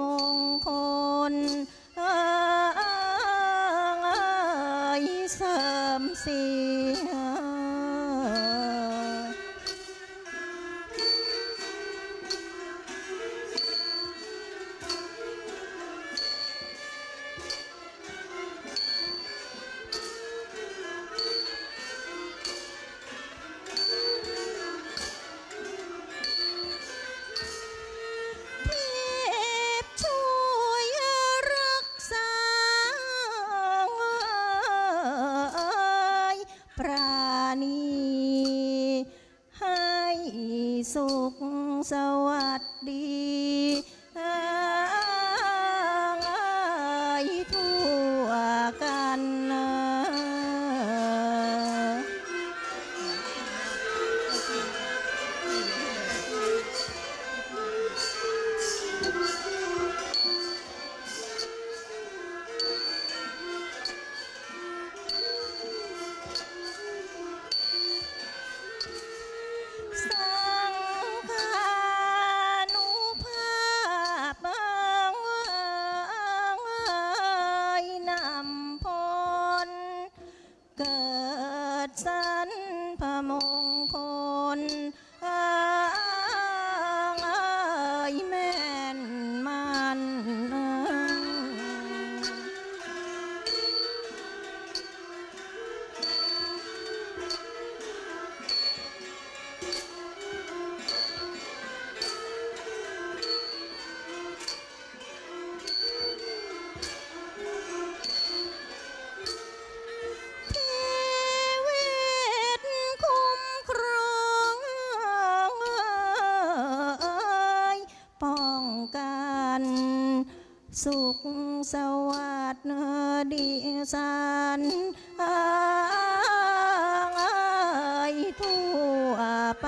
มงคลเอ้ยเสริมสี สุขสวัสดี พมงคล สุขสวัสดีสันอายทั่วไป